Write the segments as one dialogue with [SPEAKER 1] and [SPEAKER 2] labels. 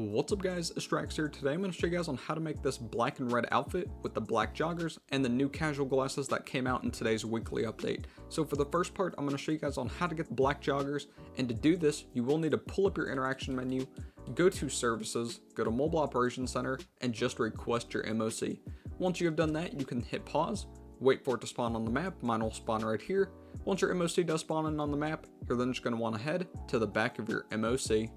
[SPEAKER 1] What's up guys, it's Drax here. Today I'm going to show you guys on how to make this black and red outfit with the black joggers and the new casual glasses that came out in today's weekly update. So for the first part, I'm going to show you guys on how to get the black joggers and to do this, you will need to pull up your interaction menu, go to services, go to mobile operations center and just request your MOC. Once you have done that, you can hit pause, wait for it to spawn on the map, mine will spawn right here. Once your MOC does spawn in on the map, you're then just going to want to head to the back of your MOC.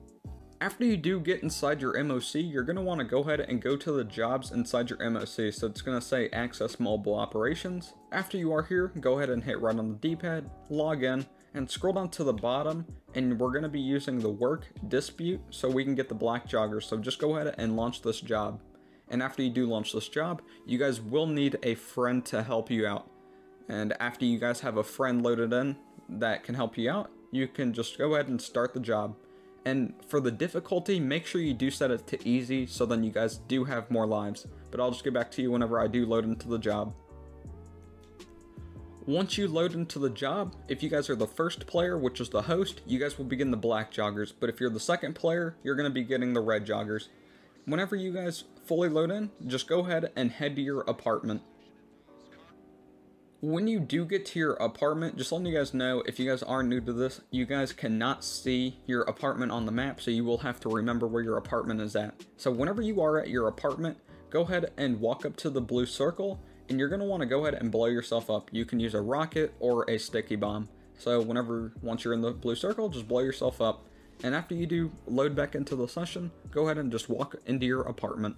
[SPEAKER 1] After you do get inside your MOC, you're going to want to go ahead and go to the jobs inside your MOC. So it's going to say access mobile operations. After you are here, go ahead and hit right on the D-pad, log in, and scroll down to the bottom and we're going to be using the work dispute so we can get the black jogger. So just go ahead and launch this job. And after you do launch this job, you guys will need a friend to help you out. And after you guys have a friend loaded in that can help you out, you can just go ahead and start the job. And for the difficulty, make sure you do set it to easy so then you guys do have more lives. But I'll just get back to you whenever I do load into the job. Once you load into the job, if you guys are the first player, which is the host, you guys will begin the black joggers. But if you're the second player, you're going to be getting the red joggers. Whenever you guys fully load in, just go ahead and head to your apartment when you do get to your apartment, just letting you guys know, if you guys are new to this, you guys cannot see your apartment on the map, so you will have to remember where your apartment is at. So whenever you are at your apartment, go ahead and walk up to the blue circle, and you're going to want to go ahead and blow yourself up. You can use a rocket or a sticky bomb. So whenever, once you're in the blue circle, just blow yourself up. And after you do load back into the session, go ahead and just walk into your apartment.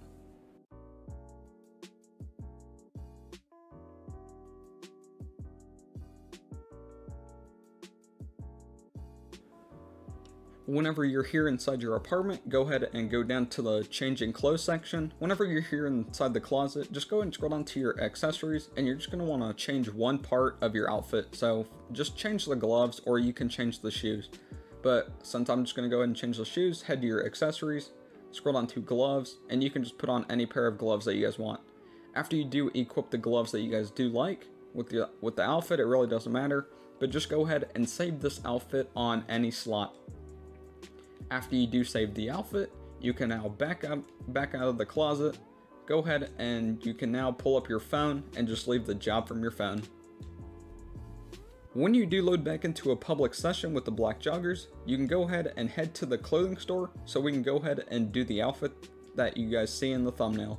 [SPEAKER 1] Whenever you're here inside your apartment, go ahead and go down to the changing clothes section. Whenever you're here inside the closet, just go and scroll down to your accessories and you're just going to want to change one part of your outfit. So just change the gloves or you can change the shoes. But since I'm just going to go ahead and change the shoes, head to your accessories, scroll down to gloves, and you can just put on any pair of gloves that you guys want. After you do equip the gloves that you guys do like, with the, with the outfit, it really doesn't matter, but just go ahead and save this outfit on any slot. After you do save the outfit, you can now back up back out of the closet, go ahead and you can now pull up your phone and just leave the job from your phone. When you do load back into a public session with the black joggers, you can go ahead and head to the clothing store so we can go ahead and do the outfit that you guys see in the thumbnail.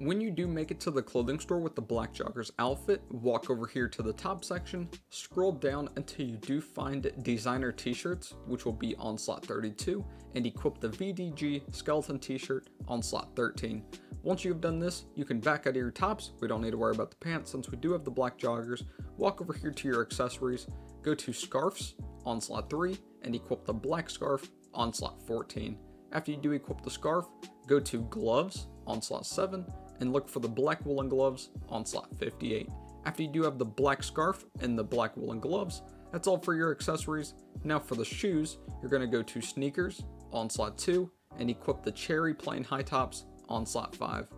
[SPEAKER 1] When you do make it to the clothing store with the Black Joggers outfit, walk over here to the top section, scroll down until you do find designer t-shirts, which will be on slot 32, and equip the VDG skeleton t-shirt on slot 13. Once you've done this, you can back out of your tops, we don't need to worry about the pants since we do have the black joggers, walk over here to your accessories, go to scarves on slot 3, and equip the black scarf on slot 14. After you do equip the scarf, go to gloves on slot 7, and look for the black woolen gloves on slot 58. After you do have the black scarf and the black woolen gloves, that's all for your accessories. Now for the shoes, you're going to go to sneakers on slot 2 and equip the cherry plain high tops on slot 5.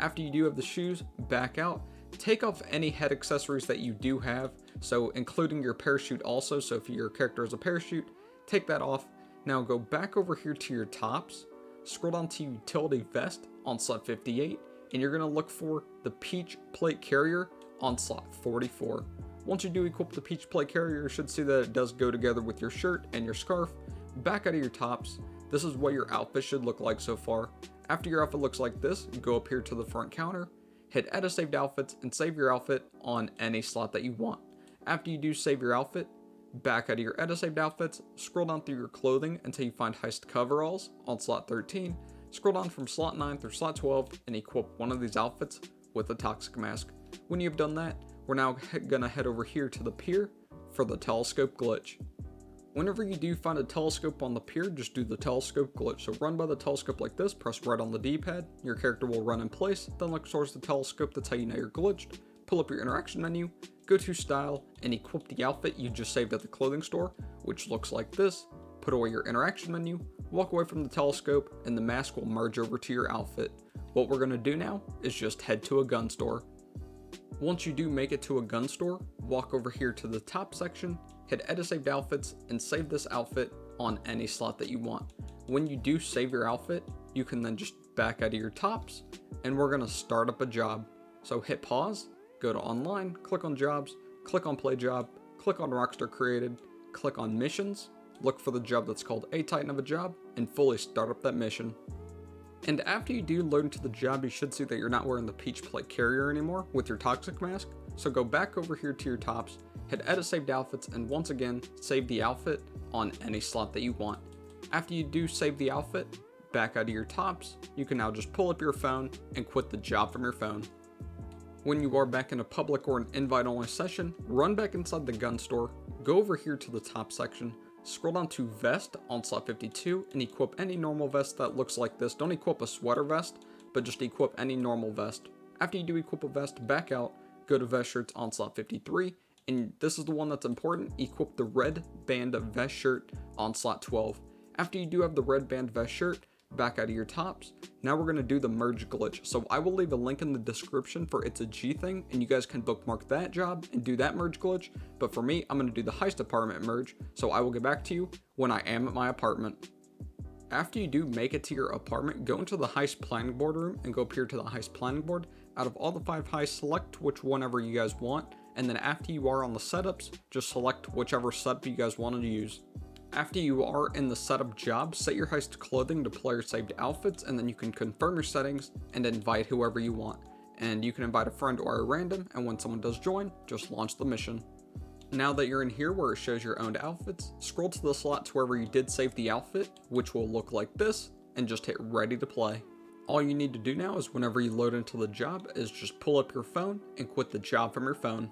[SPEAKER 1] After you do have the shoes, back out, take off any head accessories that you do have, so including your parachute also, so if your character has a parachute, take that off. Now go back over here to your tops, scroll down to utility vest on slot 58, and you're going to look for the Peach Plate Carrier on slot 44. Once you do equip the Peach Plate Carrier, you should see that it does go together with your shirt and your scarf. Back out of your tops, this is what your outfit should look like so far. After your outfit looks like this, go up here to the front counter, hit edit saved outfits and save your outfit on any slot that you want. After you do save your outfit, back out of your edit saved outfits, scroll down through your clothing until you find heist coveralls on slot 13, Scroll down from slot 9 through slot 12 and equip one of these outfits with a toxic mask. When you've done that, we're now gonna head over here to the pier for the telescope glitch. Whenever you do find a telescope on the pier, just do the telescope glitch. So run by the telescope like this, press right on the D-pad, your character will run in place, then look towards the telescope, that's how you know you're glitched. Pull up your interaction menu, go to style, and equip the outfit you just saved at the clothing store, which looks like this. Put away your interaction menu, walk away from the telescope, and the mask will merge over to your outfit. What we're going to do now is just head to a gun store. Once you do make it to a gun store, walk over here to the top section, hit edit saved outfits, and save this outfit on any slot that you want. When you do save your outfit, you can then just back out of your tops and we're gonna start up a job. So hit pause, go to online, click on jobs, click on play job, click on Rockstar created, click on missions, look for the job that's called a titan of a job, and fully start up that mission. And after you do load into the job, you should see that you're not wearing the Peach Plate carrier anymore with your Toxic Mask. So go back over here to your tops, hit edit saved outfits, and once again, save the outfit on any slot that you want. After you do save the outfit, back out of your tops, you can now just pull up your phone and quit the job from your phone. When you are back in a public or an invite only session, run back inside the gun store, go over here to the top section, Scroll down to vest on slot 52 and equip any normal vest that looks like this. Don't equip a sweater vest, but just equip any normal vest. After you do equip a vest, back out, go to vest shirts on slot 53, and this is the one that's important, equip the red band vest shirt on slot 12. After you do have the red band vest shirt, back out of your tops. Now we're going to do the merge glitch. So I will leave a link in the description for it's a G thing and you guys can bookmark that job and do that merge glitch. But for me, I'm going to do the heist apartment merge. So I will get back to you when I am at my apartment. After you do make it to your apartment, go into the heist planning board room and go up here to the heist planning board. Out of all the five heists, select which one ever you guys want. And then after you are on the setups, just select whichever setup you guys wanted to use. After you are in the setup job, set your heist clothing to player saved outfits and then you can confirm your settings and invite whoever you want. And you can invite a friend or a random and when someone does join, just launch the mission. Now that you're in here where it shows your owned outfits, scroll to the slot to wherever you did save the outfit, which will look like this, and just hit ready to play. All you need to do now is whenever you load into the job is just pull up your phone and quit the job from your phone.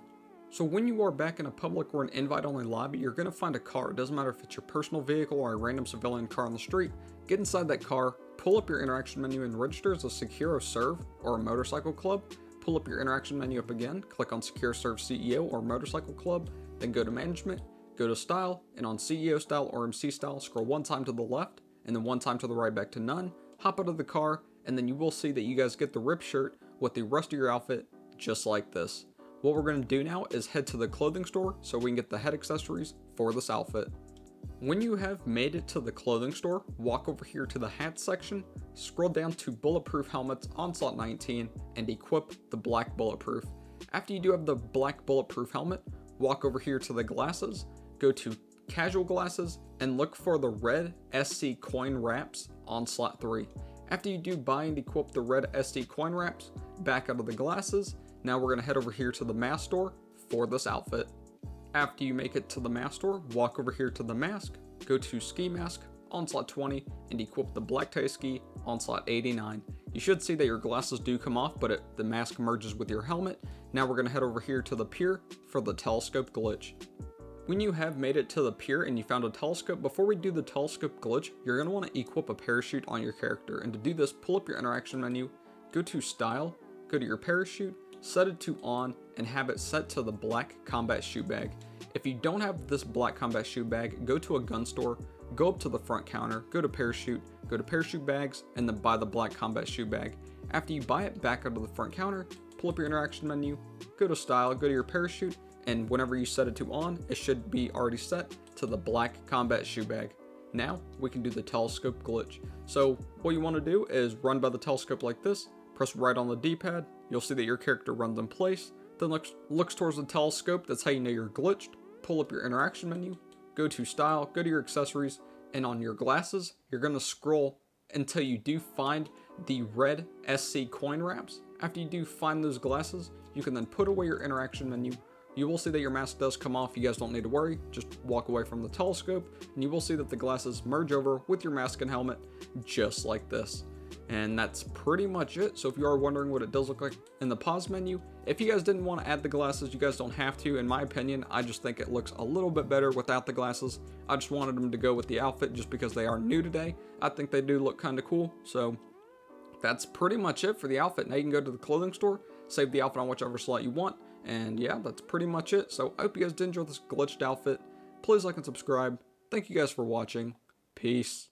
[SPEAKER 1] So when you are back in a public or an invite-only lobby, you're going to find a car. It doesn't matter if it's your personal vehicle or a random civilian car on the street. Get inside that car, pull up your interaction menu and register as a SecuroServ or a motorcycle club. Pull up your interaction menu up again, click on SecuroServ CEO or Motorcycle Club, then go to Management, go to Style, and on CEO Style or MC Style, scroll one time to the left, and then one time to the right back to None, hop out of the car, and then you will see that you guys get the rip shirt with the rest of your outfit just like this. What we're going to do now is head to the clothing store so we can get the head accessories for this outfit. When you have made it to the clothing store, walk over here to the hat section, scroll down to bulletproof helmets on slot 19, and equip the black bulletproof. After you do have the black bulletproof helmet, walk over here to the glasses, go to casual glasses, and look for the red SC coin wraps on slot 3. After you do buy and equip the red SC coin wraps, back out of the glasses, now we're going to head over here to the mask store for this outfit. After you make it to the mask store, walk over here to the mask, go to ski mask on slot 20 and equip the black tie ski on slot 89. You should see that your glasses do come off, but it, the mask merges with your helmet. Now we're going to head over here to the pier for the telescope glitch. When you have made it to the pier and you found a telescope, before we do the telescope glitch, you're going to want to equip a parachute on your character. And to do this, pull up your interaction menu, go to style, go to your parachute, set it to on, and have it set to the black combat chute bag. If you don't have this black combat chute bag, go to a gun store, go up to the front counter, go to parachute, go to parachute bags, and then buy the black combat chute bag. After you buy it, back up to the front counter, pull up your interaction menu, go to style, go to your parachute, and whenever you set it to on, it should be already set to the black combat chute bag. Now, we can do the telescope glitch. So, what you want to do is run by the telescope like this, press right on the D-pad, You'll see that your character runs in place, then looks, looks towards the telescope, that's how you know you're glitched. Pull up your interaction menu, go to style, go to your accessories, and on your glasses, you're gonna scroll until you do find the red SC coin wraps. After you do find those glasses, you can then put away your interaction menu. You will see that your mask does come off, you guys don't need to worry, just walk away from the telescope, and you will see that the glasses merge over with your mask and helmet, just like this. And that's pretty much it. So if you are wondering what it does look like in the pause menu, if you guys didn't want to add the glasses, you guys don't have to. In my opinion, I just think it looks a little bit better without the glasses. I just wanted them to go with the outfit just because they are new today. I think they do look kind of cool. So that's pretty much it for the outfit. Now you can go to the clothing store, save the outfit on whichever slot you want. And yeah, that's pretty much it. So I hope you guys did enjoy this glitched outfit. Please like and subscribe. Thank you guys for watching. Peace.